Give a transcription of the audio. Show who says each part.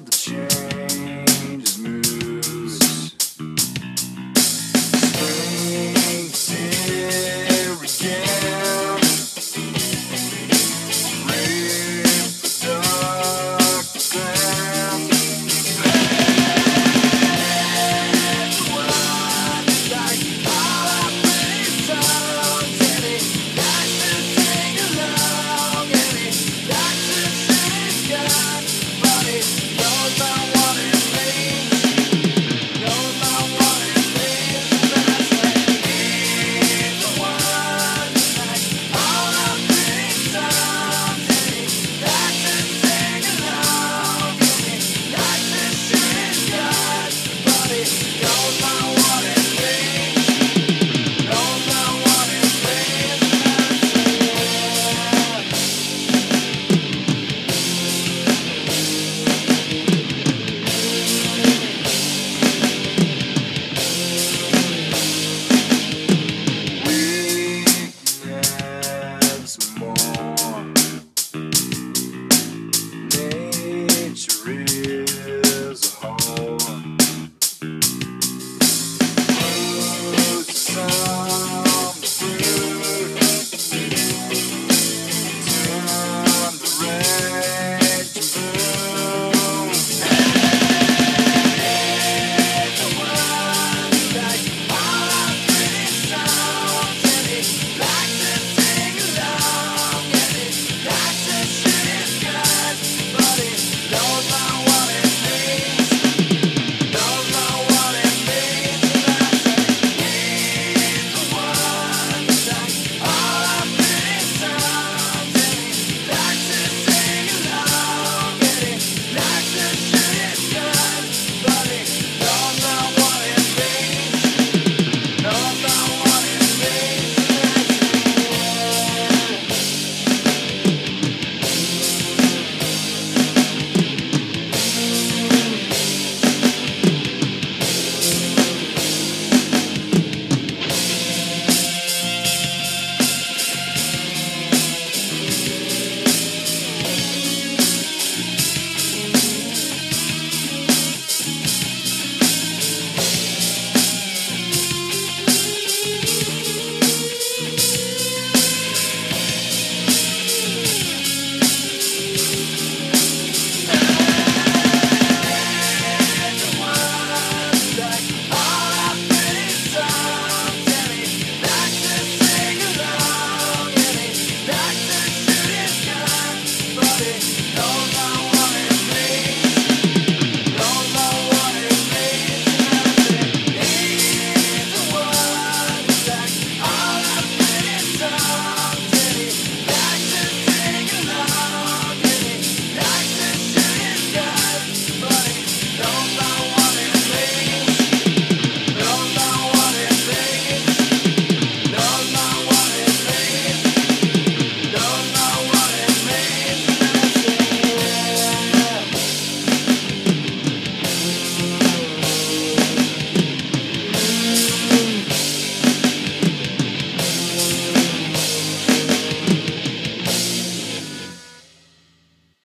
Speaker 1: the chair.